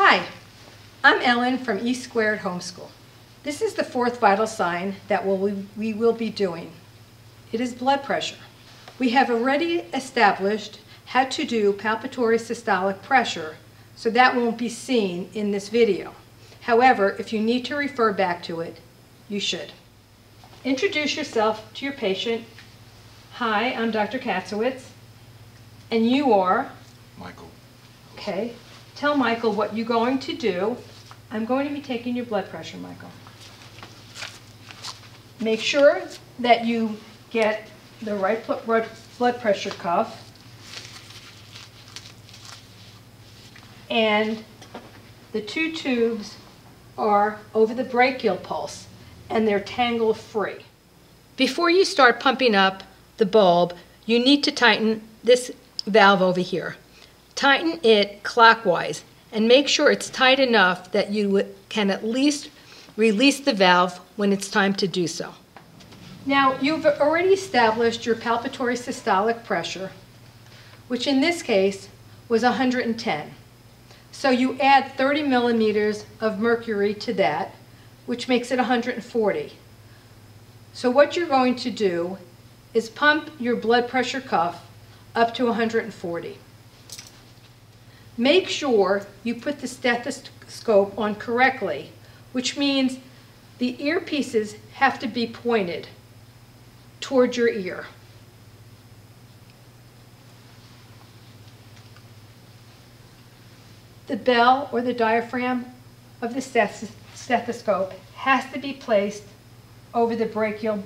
Hi, I'm Ellen from E Squared Homeschool. This is the fourth vital sign that we will be doing. It is blood pressure. We have already established how to do palpatory systolic pressure, so that won't be seen in this video. However, if you need to refer back to it, you should. Introduce yourself to your patient. Hi, I'm Dr. Katzowitz, and you are, Michael. okay, tell Michael what you're going to do. I'm going to be taking your blood pressure, Michael. Make sure that you get the right blood pressure cuff and the two tubes are over the brachial pulse and they're tangle free. Before you start pumping up the bulb, you need to tighten this valve over here. Tighten it clockwise and make sure it's tight enough that you can at least release the valve when it's time to do so. Now, you've already established your palpatory systolic pressure, which in this case was 110. So you add 30 millimeters of mercury to that, which makes it 140. So what you're going to do is pump your blood pressure cuff up to 140. Make sure you put the stethoscope on correctly, which means the earpieces have to be pointed toward your ear. The bell or the diaphragm of the stethoscope has to be placed over the brachial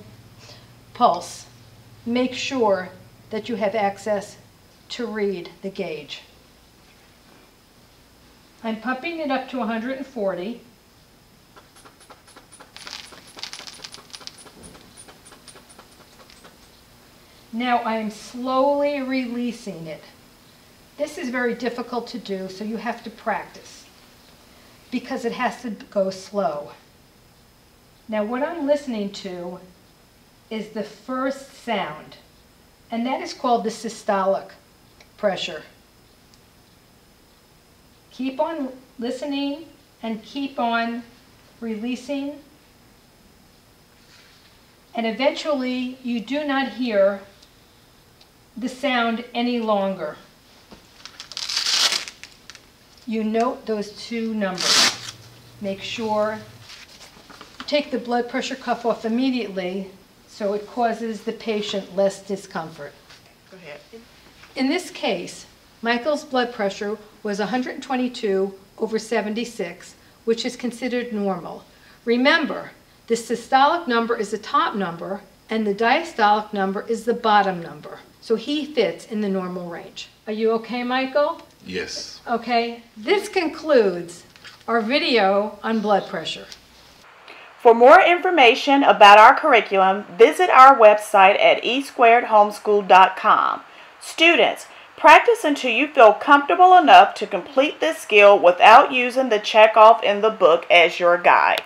pulse. Make sure that you have access to read the gauge. I'm pumping it up to 140. Now I am slowly releasing it. This is very difficult to do, so you have to practice because it has to go slow. Now what I'm listening to is the first sound, and that is called the systolic pressure. Keep on listening and keep on releasing. And eventually, you do not hear the sound any longer. You note those two numbers. Make sure, take the blood pressure cuff off immediately so it causes the patient less discomfort. Go ahead. In this case, Michael's blood pressure was 122 over 76, which is considered normal. Remember, the systolic number is the top number and the diastolic number is the bottom number. So he fits in the normal range. Are you okay, Michael? Yes. Okay, this concludes our video on blood pressure. For more information about our curriculum, visit our website at esquaredhomeschool.com. Students, practice until you feel comfortable enough to complete this skill without using the checkoff in the book as your guide.